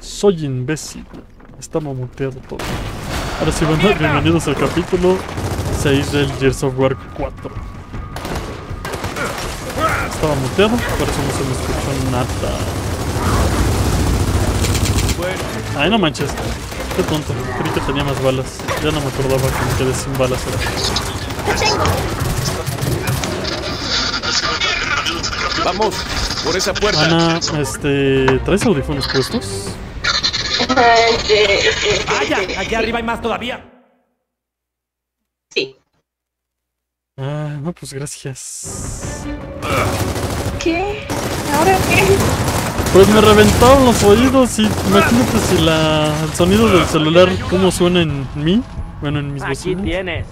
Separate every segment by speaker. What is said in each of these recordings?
Speaker 1: Soy imbécil. Estaba muteado todo. Ahora sí, bueno, bienvenidos al capítulo 6 del Gears of War 4. Estaba muteado, por eso no se me escuchó nada. Ay, no manches. Qué tonto. Creí que tenía más balas. Ya no me acordaba que me quedé sin balas ahora.
Speaker 2: Vamos, por esa puerta.
Speaker 1: Ana, este. ¿Traes audífonos puestos?
Speaker 3: ¡Vaya! Aquí arriba hay más todavía.
Speaker 4: Sí.
Speaker 1: Ah, no, pues gracias.
Speaker 4: ¿Qué? ¿Ahora qué?
Speaker 1: Pues me reventaron los oídos y imagínate si la, el sonido del celular, cómo suena en mí. Bueno, en mis
Speaker 3: Aquí tienes.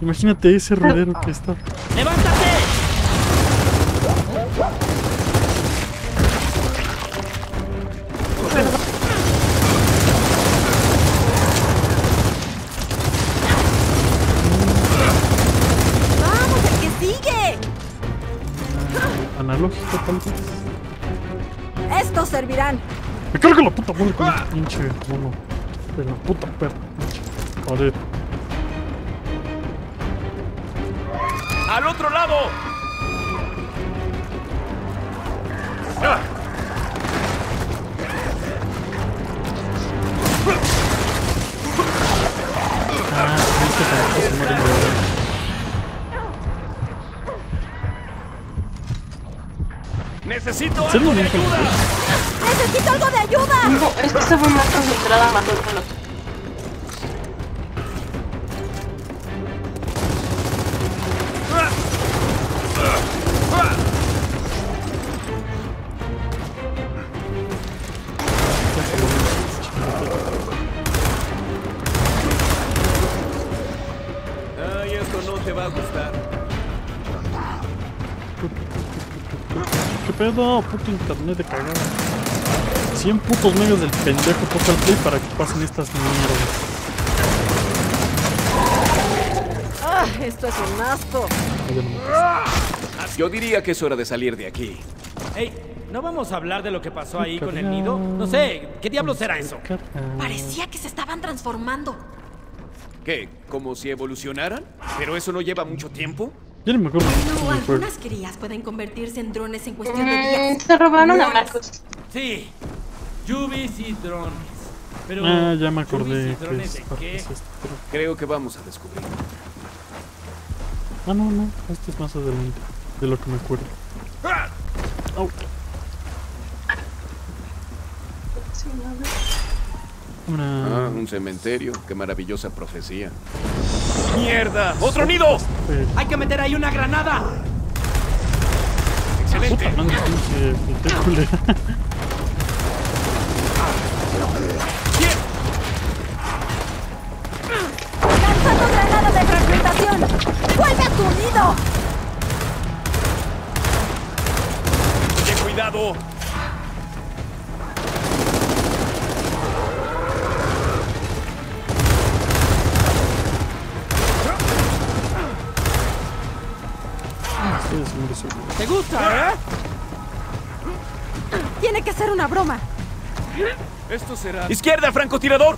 Speaker 1: Imagínate ese ruidero que está.
Speaker 3: ¡Levántate!
Speaker 5: Estos servirán.
Speaker 1: Me carga la puta madre con el pinche mono. De la puta perra, pinche. Joder.
Speaker 2: ¡Al otro lado!
Speaker 1: Ah,
Speaker 2: ¡Necesito
Speaker 1: ¿En serio
Speaker 2: algo de ayuda!
Speaker 5: ¡Necesito algo de ayuda!
Speaker 4: No, es que estaba más concentrada mató al otro.
Speaker 1: ¿Qué pedo? Puto internet de cagada. 100 putos megas del pendejo Total Play para que pasen estas mierdas.
Speaker 5: ¡Ah! Esto es un asco.
Speaker 2: Yo diría que es hora de salir de aquí.
Speaker 3: Ey, ¿no vamos a hablar de lo que pasó ahí con el nido? No sé, ¿qué diablos será eso?
Speaker 5: Parecía que se estaban transformando.
Speaker 2: ¿Qué? ¿Como si evolucionaran? ¿Pero eso no lleva mucho tiempo?
Speaker 1: Ya ni me acuerdo
Speaker 5: No, algunas crías pueden convertirse en drones en cuestión de
Speaker 4: Mm,
Speaker 5: días.
Speaker 4: se robaron a. Marcos.
Speaker 3: Sí, Yubis y drones. Pero,
Speaker 1: Ah, ya me
Speaker 3: ¿yubis
Speaker 1: acordé
Speaker 3: y
Speaker 1: que
Speaker 3: drones
Speaker 1: es
Speaker 3: qué?
Speaker 1: esto. pero-
Speaker 2: Creo que vamos a descubrir.
Speaker 1: Ah, no, no. Esto es más adelante. De lo que me acuerdo. Au. Una...
Speaker 2: Ah, un cementerio. Qué maravillosa profecía. ¡Mierda! ¡Otro nido!
Speaker 3: ¡Hay que meter ahí una granada!
Speaker 2: ¡Excelente!
Speaker 5: ¡Lanzando granada de fragmentación! ¡Vuelve a tu nido!
Speaker 2: ¡Ten cuidado!
Speaker 3: ¿Te gusta, eh?
Speaker 5: Tiene que ser una broma.
Speaker 2: Esto será... ¡Izquierda, francotirador!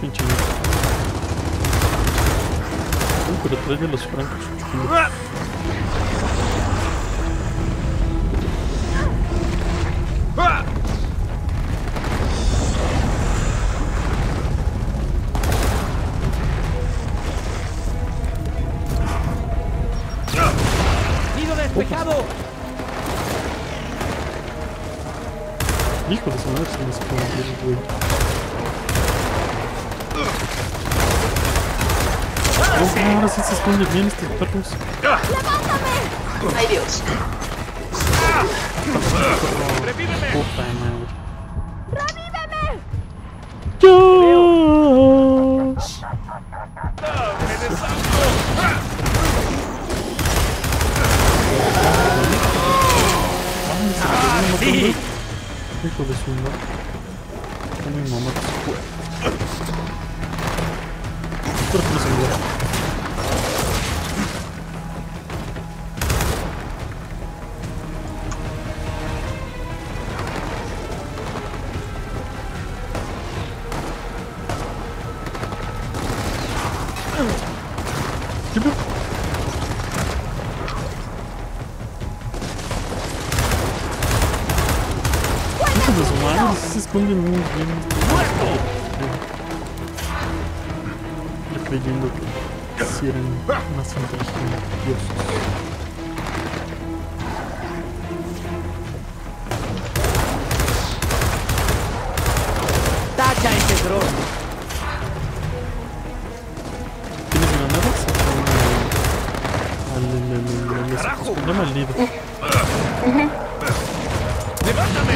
Speaker 1: Pinche. Uy, pero trae los francos.
Speaker 3: ¡Nido
Speaker 1: Hijo de su madre, se me güey. Oh, ahora sí se esconden bien estos perros.
Speaker 4: Ay, Dios.
Speaker 1: Puta madre. ¡Dios!
Speaker 3: ¡Sí!
Speaker 1: Hijo de su madre. A mi mamá que se fue. Espero que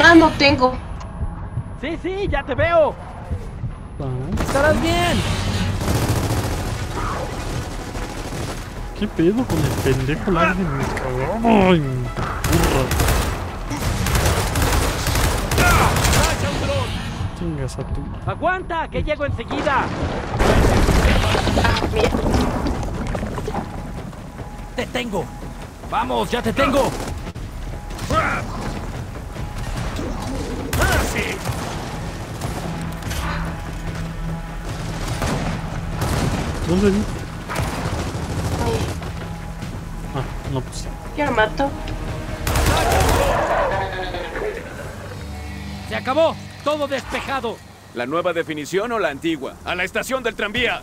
Speaker 4: Ah, no tengo.
Speaker 3: Sí, sí, ya te veo. Estarás bien.
Speaker 1: ¿Qué pedo con el pendejo largo? Me cagó. Ay, burra. Chingas a tu.
Speaker 3: Aguanta, que llego enseguida. Te tengo. Vamos, ya te tengo.
Speaker 1: ¿Dónde vi?
Speaker 4: Ay,
Speaker 1: Ah, no, pues.
Speaker 4: Yo lo mato.
Speaker 3: Se acabó. Todo despejado.
Speaker 2: ¿La nueva definición o la antigua? ¡A la estación del tranvía!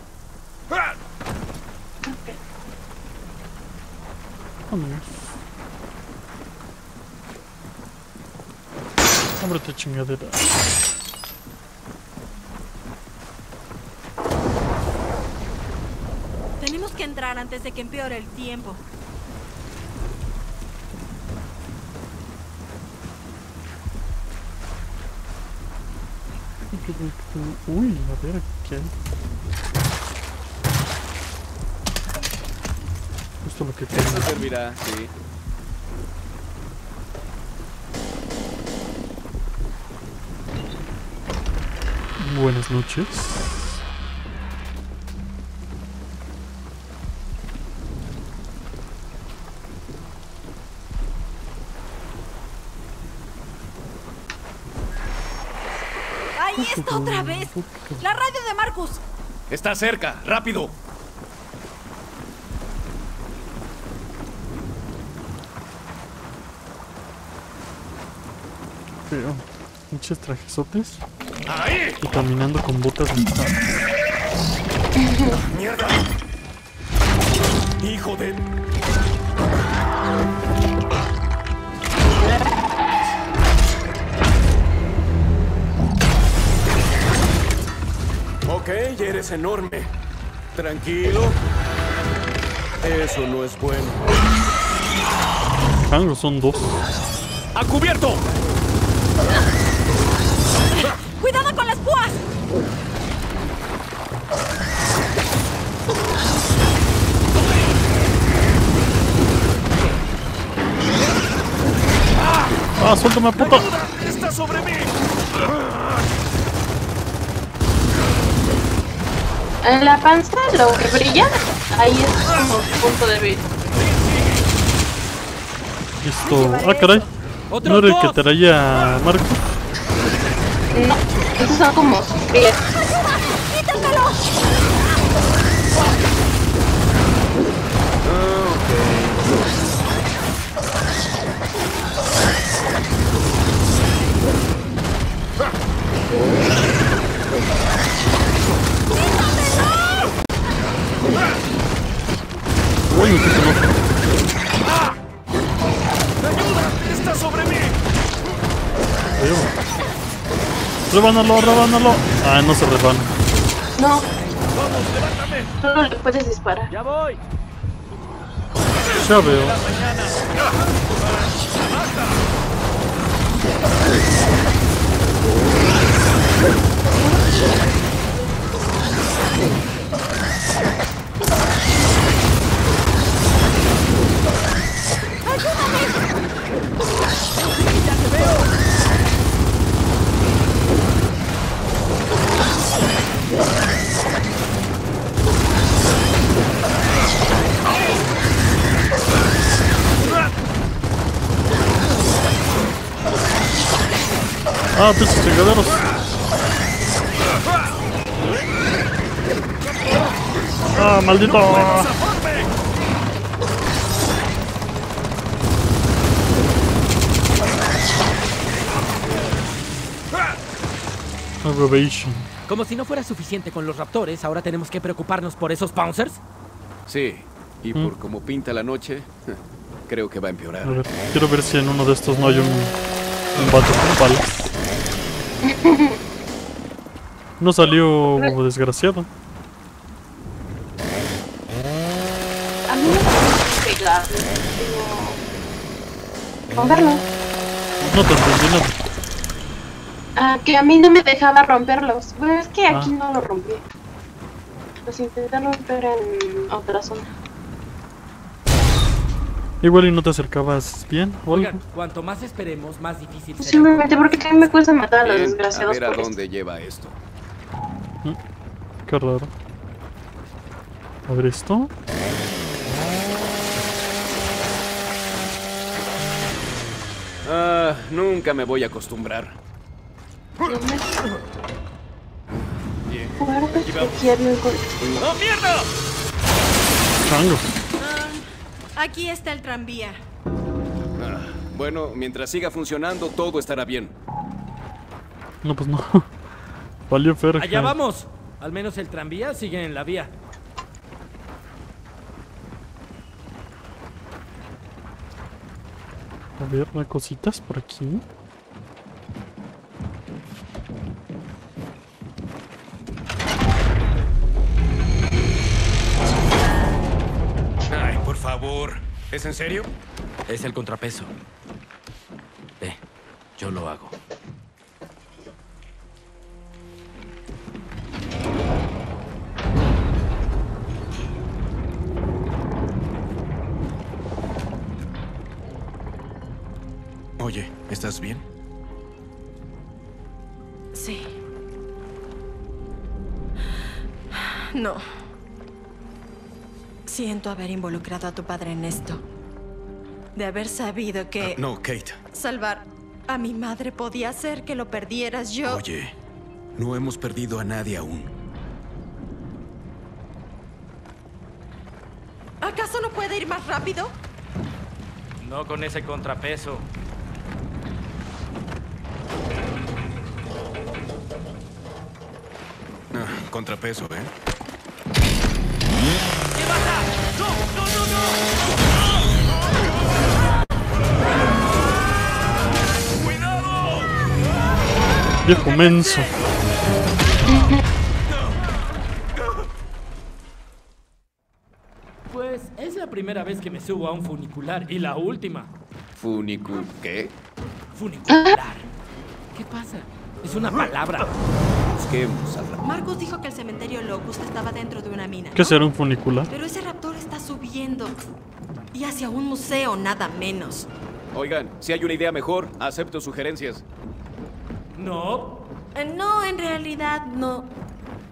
Speaker 2: ¡Ah!
Speaker 1: Vámonos. Ábrete chingadera.
Speaker 5: Tenemos que entrar antes de que empeore el tiempo.
Speaker 1: Uy, a ver, ¿qué hay? Justo lo que
Speaker 2: Eso
Speaker 1: tengo.
Speaker 2: servirá, sí.
Speaker 1: Buenas noches.
Speaker 5: ¡La radio de Marcus!
Speaker 2: ¡Está cerca! ¡Rápido!
Speaker 1: Feo. Pinches trajesotes.
Speaker 2: ¡Ahí!
Speaker 1: Y caminando con botas metálicas.
Speaker 2: ¡Mierda! ¡Hijo de...! Ok, eres enorme. Tranquilo. Eso no es bueno.
Speaker 1: Son dos.
Speaker 2: ¡A cubierto!
Speaker 5: ¡Cuidado con las púas!
Speaker 1: ¡Ah, suéltame, puta!
Speaker 2: ¡Está sobre mí!
Speaker 4: En la panza, lo que brilla, ahí es como punto de vida.
Speaker 1: Esto. Ah, caray.
Speaker 3: Otro
Speaker 1: ¿No era el que traía Marco?
Speaker 4: No, esos son como
Speaker 1: me puse loco.
Speaker 2: ¡Está sobre mí!
Speaker 1: Rebánalo, rebánalo. Ah, no se rebana.
Speaker 4: No. Solo le puedes disparar.
Speaker 3: Ya voy.
Speaker 1: Ya veo. Ah, pinches chingaderos. Ah, maldito. Aggravation.
Speaker 3: Como si no fuera suficiente con los raptores, ahora tenemos que preocuparnos por esos bouncers.
Speaker 2: Sí, y por cómo pinta la noche, creo que va a
Speaker 1: A
Speaker 2: empeorar.
Speaker 1: ver, quiero ver si en uno de estos no hay un, un vato con balas. No salió desgraciado.
Speaker 4: A mí me parece pegar. Romperlo.
Speaker 1: No te entendí nada.
Speaker 4: Ah, que a mí no me dejaba romperlos. Bueno, es que aquí
Speaker 1: Ah.
Speaker 4: no lo rompí. Los intenté romper en otra zona.
Speaker 1: Igual y no te acercabas bien o algo.
Speaker 3: Oigan, cuanto más esperemos, más difícil será.
Speaker 4: Simplemente porque también me cuesta matar a los
Speaker 2: Bien, a
Speaker 4: desgraciados
Speaker 2: ver a
Speaker 4: por esto.
Speaker 2: dónde lleva esto.
Speaker 1: Qué raro. A ver esto.
Speaker 2: Ah, nunca me voy a acostumbrar. Bien.
Speaker 4: Guarda que aquí había un gol.
Speaker 3: ¡Oh, mierda!
Speaker 1: Chango.
Speaker 5: Aquí está el tranvía.
Speaker 2: Ah, bueno, mientras siga funcionando, todo estará bien.
Speaker 1: No, pues no. Valió fer.
Speaker 3: Allá vamos. Al menos el tranvía sigue en la vía.
Speaker 1: A ver, hay cositas por aquí.
Speaker 2: ¿Es en serio?
Speaker 6: Es el contrapeso. Ve, yo lo hago.
Speaker 5: Siento haber involucrado a tu padre en esto. De haber sabido que
Speaker 2: No, Kate.
Speaker 5: salvar a mi madre podía hacer que lo perdieras yo.
Speaker 2: Oye, no hemos perdido a nadie aún.
Speaker 5: ¿Acaso no puede ir más rápido?
Speaker 3: No con ese contrapeso.
Speaker 2: Ah, contrapeso, ¿eh?
Speaker 3: ¿Qué pasa? ¡No, no, no, no!
Speaker 1: Viejo menso.
Speaker 3: Pues es la primera vez que me subo a un funicular y la última.
Speaker 2: Funicu... ¿Qué?
Speaker 3: Funicular. ¿Qué pasa? Es una palabra.
Speaker 2: Busquemos al.
Speaker 5: Marcos dijo que el cementerio Locust estaba dentro de una mina.
Speaker 1: ¿Qué
Speaker 5: ¿no?
Speaker 1: será un funicular?
Speaker 5: Pero ese. Y hacia un museo, nada menos.
Speaker 2: Oigan, si hay una idea mejor, acepto sugerencias.
Speaker 3: No.
Speaker 5: Eh, no, en realidad no.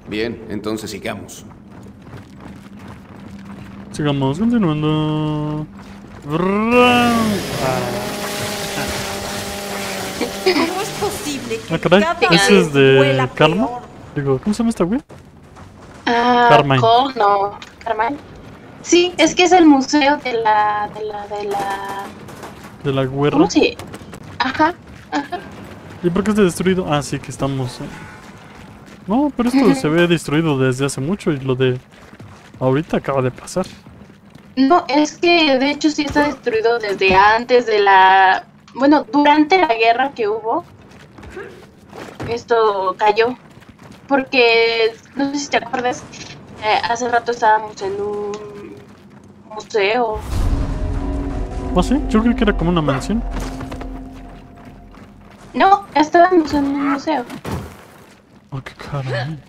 Speaker 2: Bien, entonces sigamos.
Speaker 1: Sigamos continuando.
Speaker 5: ¿Cómo es posible que
Speaker 1: Ah, caray.
Speaker 5: cada
Speaker 1: Ese es de Karma. Digo, ¿cómo se llama esta güey?
Speaker 4: Ah,
Speaker 1: Carmine.
Speaker 4: Cole, no. Carmine. Sí, es que es el museo de la. de la. de la.
Speaker 1: De la guerra.
Speaker 4: ¿Cómo se.? Ajá, ajá.
Speaker 1: ¿Y por qué está destruido? Ah, sí, que estamos. eh. No, pero esto se ve destruido desde hace mucho y lo de. Ahorita acaba de pasar.
Speaker 4: No, es que de hecho sí está destruido desde antes de la. Bueno, durante la guerra que hubo. Esto cayó. Porque, no sé si te acuerdas, eh, hace rato estábamos en un museo.
Speaker 1: ¿Ah, sí? Yo creí que era como una mansión.
Speaker 4: No, estábamos en un museo.
Speaker 1: Oh, qué caray.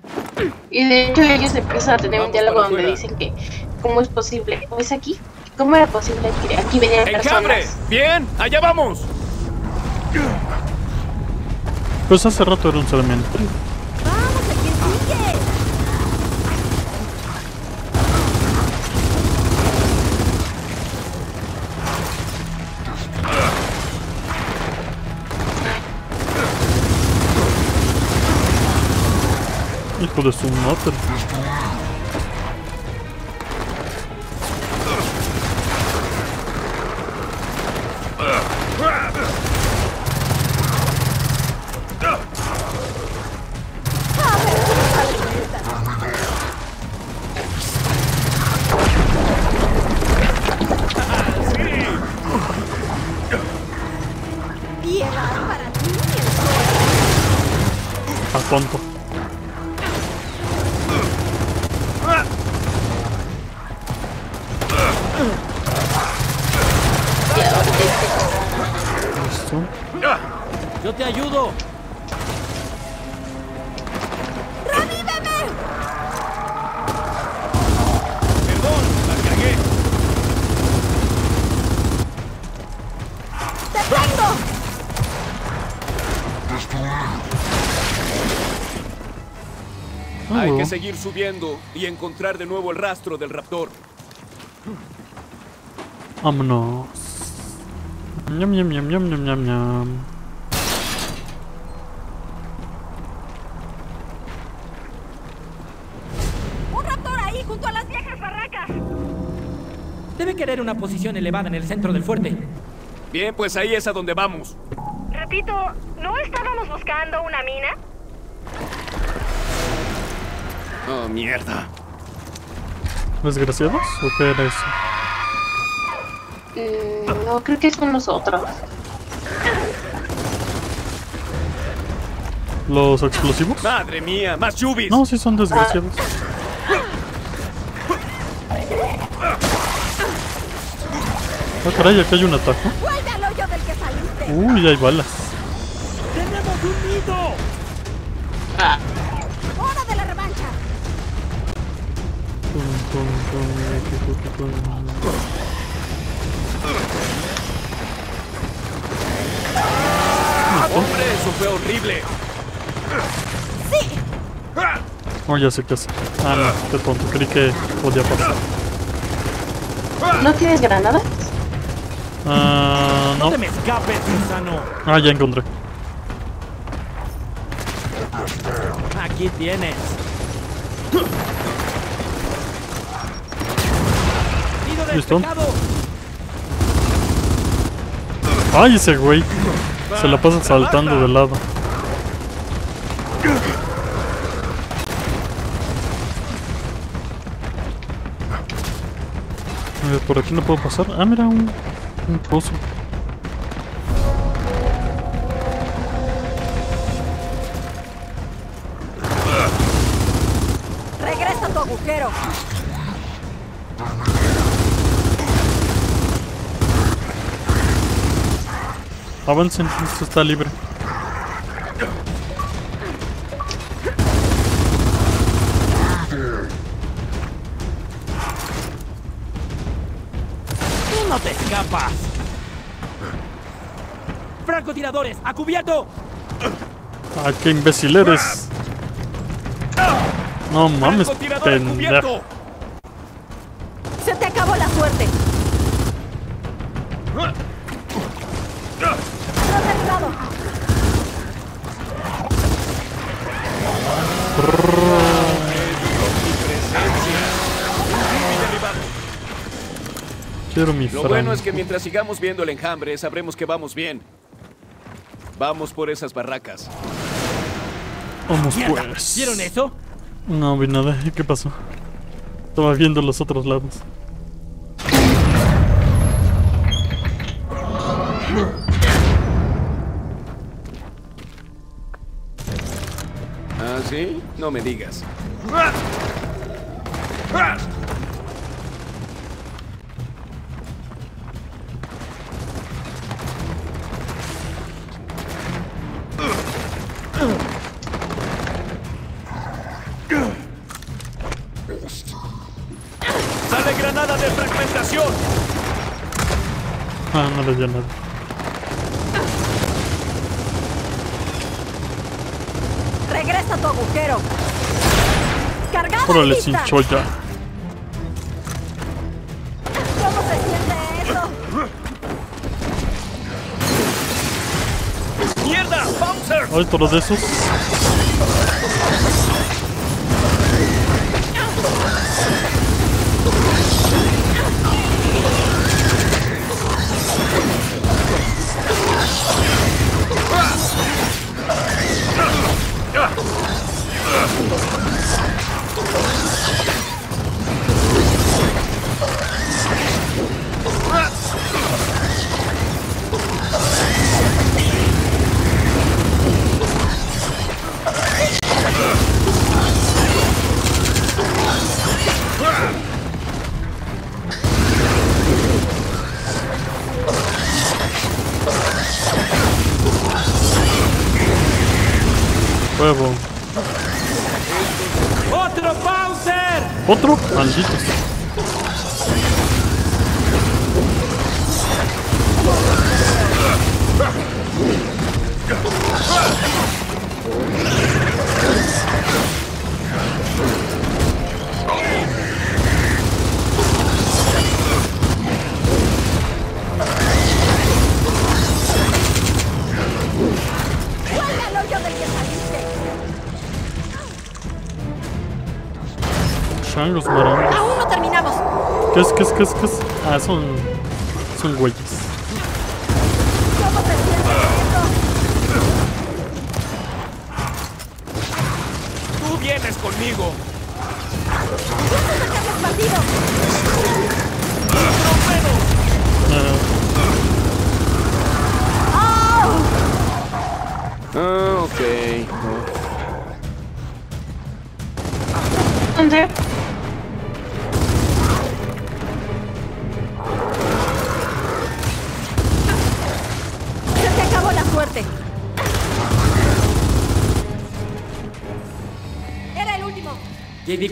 Speaker 4: Y de hecho ellos empiezan a tener un diálogo donde dicen que cómo es posible, ¿o es aquí? ¿Cómo era posible que aquí venían
Speaker 2: ¡Enjambre!
Speaker 4: personas?
Speaker 2: ¡Bien! ¡Allá vamos!
Speaker 1: Pues hace rato era un cementerio. Hijo de su
Speaker 3: Yo te ayudo.
Speaker 2: Perdón, la cagué.
Speaker 5: ¡Te tengo!
Speaker 1: Ah,
Speaker 2: Hay que seguir subiendo y encontrar de nuevo el rastro del raptor.
Speaker 1: Vámonos. Ñam, ñam, ñam, ñam, ñam, ñam, ñam.
Speaker 5: ¡Un raptor ahí junto a las viejas barracas!
Speaker 3: Debe querer una posición elevada en el centro del fuerte.
Speaker 2: Bien, pues ahí es a donde vamos.
Speaker 5: Repito, ¿no estábamos buscando una mina?
Speaker 2: Oh, mierda.
Speaker 1: ¿Desgraciados? ¿O qué era eso?
Speaker 4: Mm, no, creo que son los otros.
Speaker 1: ¿Los explosivos?
Speaker 2: Madre mía, más chubis.
Speaker 1: No, sí son desgraciados. Ah, caray, acá hay un atajo. Uy, hay balas.
Speaker 3: ¡Tenemos un nido!
Speaker 4: Ah,
Speaker 5: ¡Hora de la revancha!
Speaker 2: Horrible.
Speaker 1: Oh, ya sé qué hace. Ah, no, qué tonto. Creí que podía pasar.
Speaker 4: ¿No tienes granadas?
Speaker 1: Ah,
Speaker 3: No
Speaker 1: no.
Speaker 3: te me escapes.
Speaker 1: Ah, ya encontré.
Speaker 3: Aquí tienes.
Speaker 1: ¿Listo? Ay, ese güey. Se la pasa saltando de lado. A ver, por aquí no puedo pasar. Ah, mira, un, un pozo.
Speaker 5: ¡Regresa a tu agujero!
Speaker 1: Avancen, esto está libre.
Speaker 3: A cubierto.
Speaker 1: Ah, qué imbécil eres. No mames, pendejo.
Speaker 5: ¡Se te acabó la suerte!
Speaker 1: Quiero mi
Speaker 2: Lo
Speaker 1: franco.
Speaker 2: bueno es que mientras sigamos viendo el enjambre, sabremos que vamos bien. Vamos por esas barracas.
Speaker 1: Vamos
Speaker 3: Mierda,
Speaker 1: pues.
Speaker 3: ¿Vieron eso?
Speaker 1: No vi nada. ¿Qué pasó? Estaba viendo los otros lados.
Speaker 2: ¿Ah, sí? No me digas. Granada de fragmentación!
Speaker 1: Ah, no le dio nada.
Speaker 5: ¡Regresa a tu agujero! ¡Cargada
Speaker 1: Órale, sin choya.
Speaker 5: ¿Cómo se siente eso?
Speaker 2: ¡Mierda! ¡Bowser!
Speaker 1: Hay todos de esos. Huevo.
Speaker 3: ¡Otro Bowser!
Speaker 1: ¿Otro? Malditos. ¿Qué es, qué es, qué es, qué es? Ah, son. Son güeyes.
Speaker 5: ¿Cómo te sientes,
Speaker 2: Tú vienes conmigo.
Speaker 5: ¿Cuántos de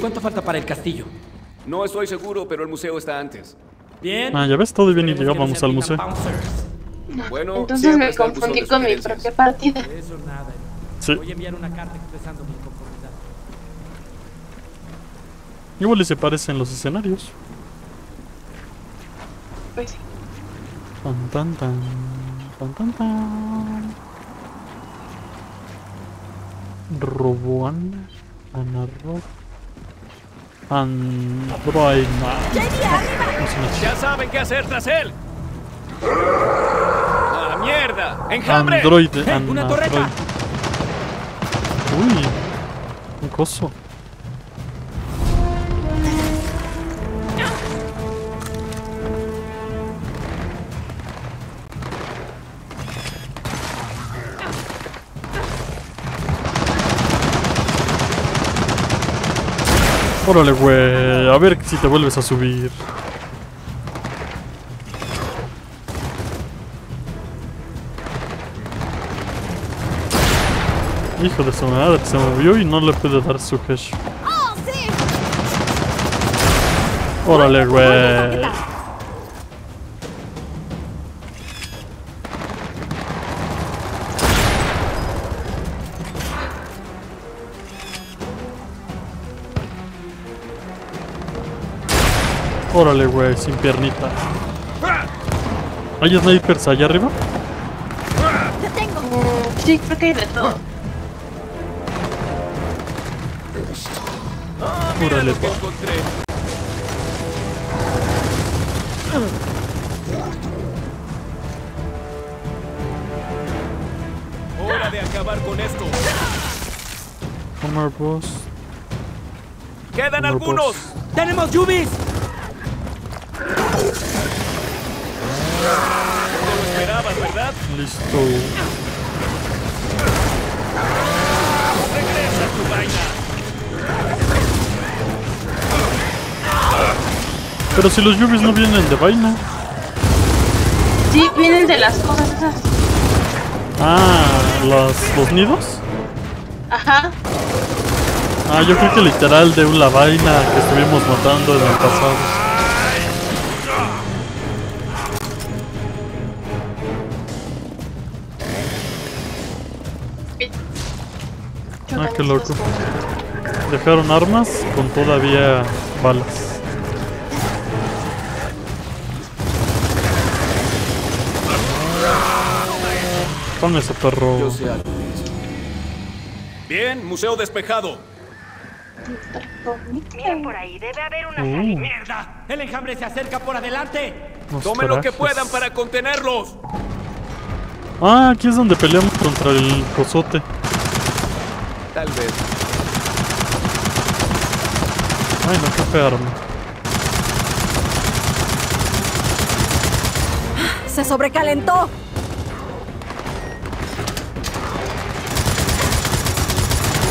Speaker 3: ¿cuánto falta para el castillo?
Speaker 2: No estoy seguro, pero el museo está antes.
Speaker 3: Bien.
Speaker 1: ah, ya ves, todo bien y
Speaker 3: se
Speaker 1: al museo.
Speaker 2: Bueno,
Speaker 4: Entonces me confundí con mi propia partida.
Speaker 3: Eso nada.
Speaker 1: Sí.
Speaker 3: Voy a enviar una carta expresando mi inconformidad.
Speaker 1: Igual y se parecen los escenarios.
Speaker 4: Pues sí.
Speaker 1: Tan tan tan. Tan tan tan. Roboana. Ana Rob. Chica.
Speaker 2: Ya saben qué hacer tras él. ¡Ah, mierda! ¡Enjambre!
Speaker 1: Android.
Speaker 3: ¡Eh, una torreta!
Speaker 1: Uy. Un coso. Órale, güey. A ver si te vuelves a subir. Hijo de su madre, se movió y no le pude dar su hash.
Speaker 5: ¡Oh!
Speaker 1: Órale, güey. Órale, güey, sin piernita. ¿Hay snipers allá arriba?
Speaker 5: ¡Te tengo!
Speaker 4: Sí, creo que hay de todo.
Speaker 1: Órale,
Speaker 2: lo que
Speaker 1: pa.
Speaker 2: encontré. Hora de acabar con esto.
Speaker 1: Hammer Boss.
Speaker 2: ¡Quedan algunos!
Speaker 1: Boss.
Speaker 3: ¡Tenemos Yubis!
Speaker 2: No lo esperabas, ¿verdad?
Speaker 1: Listo.
Speaker 2: ¡Regresa tu vaina!
Speaker 1: Pero si los yubis no vienen de vaina.
Speaker 4: Sí, vienen de las cosas esas.
Speaker 1: Ah, ¿las, los nidos.
Speaker 4: Ajá.
Speaker 1: Ah, yo creo que literal de una vaina que estuvimos matando en el pasado. Ah, qué loco. Dejaron armas con todavía balas. Con ese perro.
Speaker 2: Yo sé algo de eso. Bien, museo despejado.
Speaker 7: Miren por ahí, debe haber una
Speaker 1: Uh,
Speaker 7: salida.
Speaker 3: ¡Mierda! ¡El enjambre se acerca por adelante!
Speaker 1: unos
Speaker 2: Tomen lo que puedan para contenerlos.
Speaker 1: Ah, aquí es donde peleamos contra el cosote.
Speaker 2: Tal vez.
Speaker 1: Ay, no, qué arma.
Speaker 5: ¡Se sobrecalentó!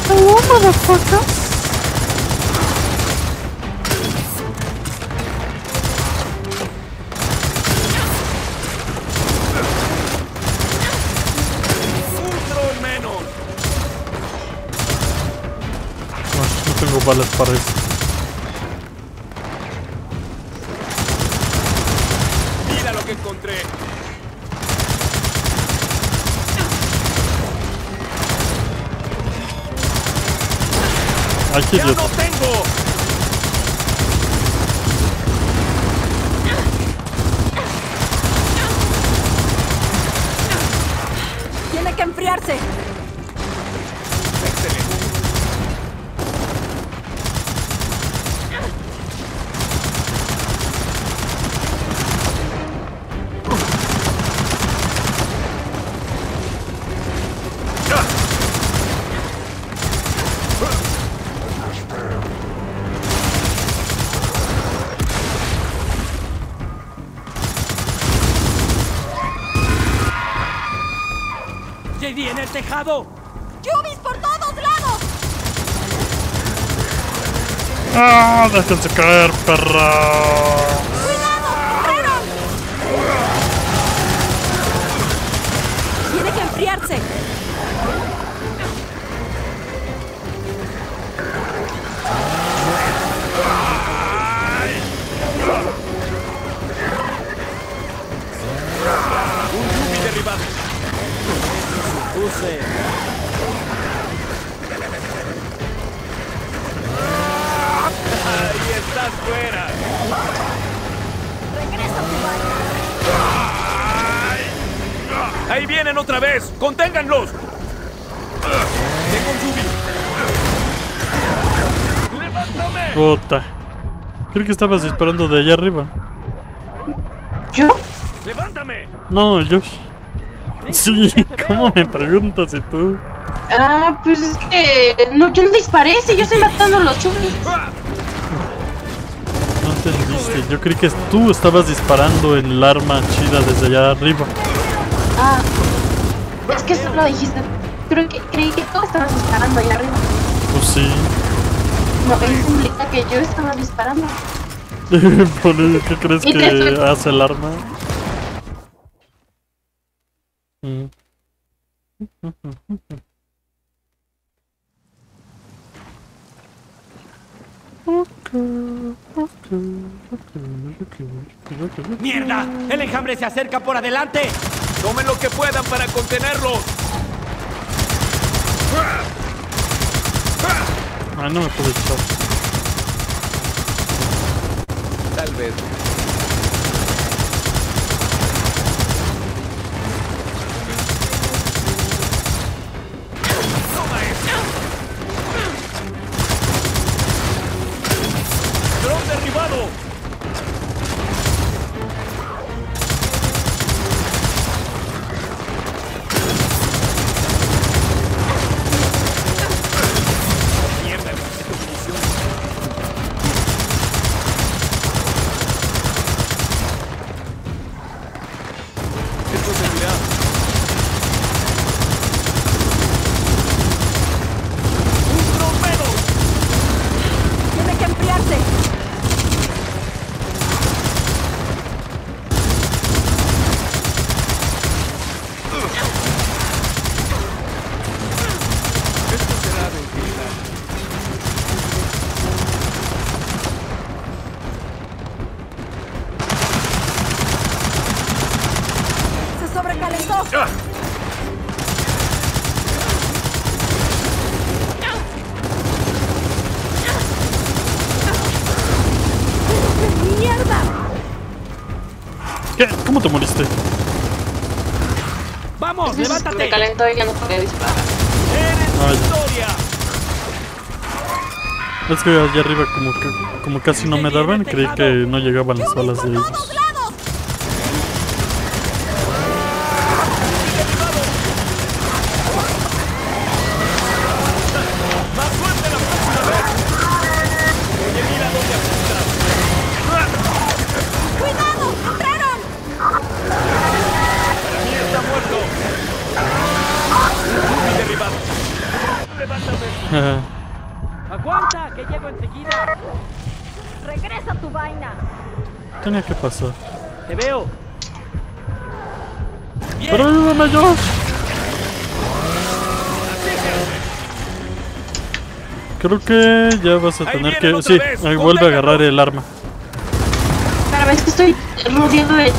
Speaker 2: Dron
Speaker 1: balas para eso.
Speaker 2: Mira lo que encontré.
Speaker 3: JD en el tejado.
Speaker 5: ¡Yubis por todos lados!
Speaker 1: ¡Ah! ¡Déjense caer, perra!
Speaker 3: Puse.
Speaker 2: ¡Ahí estás fuera!
Speaker 5: Regresa.
Speaker 2: ¡Ahí vienen otra vez! ¡Conténganlos! ¡Tengo un Yubi! ¡Levántame!
Speaker 1: Puta. Creo que estabas disparando de allá arriba.
Speaker 4: ¿Yo?
Speaker 2: ¡Levántame!
Speaker 1: No, Josh. Sí, ¿cómo me preguntas si tú?
Speaker 4: Ah, pues es que. No, yo no disparé, si yo estoy matando a los chubis.
Speaker 1: No entendiste. Yo creí que tú estabas disparando en el arma chida desde allá arriba.
Speaker 4: Ah, es que eso lo dijiste. Creo que creí que tú estabas disparando allá arriba.
Speaker 1: Pues sí.
Speaker 4: No, eso implica que yo estaba disparando.
Speaker 1: Por ¿Qué crees que hace el arma? Mm.
Speaker 3: ¡Mierda! ¡El enjambre se acerca por adelante!
Speaker 2: ¡Tomen lo que puedan para contenerlos!
Speaker 1: Ah, no me puedo echar.
Speaker 2: Tal vez. ¡Toma esto! ¡Dron derribado! Mierda, necesito munición. Esto servirá. ¡Un dron menos!
Speaker 5: Tiene que enfriarse.
Speaker 2: Esto será de utilidad.
Speaker 5: Se sobrecalentó.
Speaker 2: ¡Ah!
Speaker 5: ¡Mierda!
Speaker 1: ¿Qué? ¿Cómo te moriste?
Speaker 3: ¡Vamos,
Speaker 4: Entonces,
Speaker 3: levántate!
Speaker 4: me calentó y ya no podía disparar.
Speaker 2: ¡Eres
Speaker 1: Ay.
Speaker 2: historia!
Speaker 1: Es que allá arriba como que como casi no me daban, creí que no llegaban las balas de
Speaker 5: ¡Por
Speaker 1: ellos.
Speaker 3: ¡Aguanta, que llego enseguida!
Speaker 5: ¡Regresa tu vaina!
Speaker 1: Tenía que pasar.
Speaker 3: ¡Te veo!
Speaker 1: ¡Pero ayúdame, Josh! Creo que ya vas a
Speaker 2: Ahí
Speaker 1: tener que... Sí, vuelve a agarrar el arma.
Speaker 4: Espérame, es que estoy rodeado de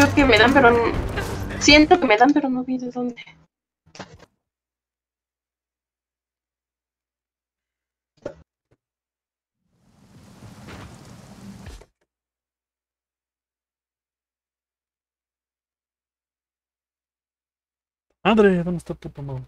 Speaker 4: veo que me dan, pero... n- Siento que me dan, pero no vi de dónde.
Speaker 1: Madre, ¿dónde está tu pomado?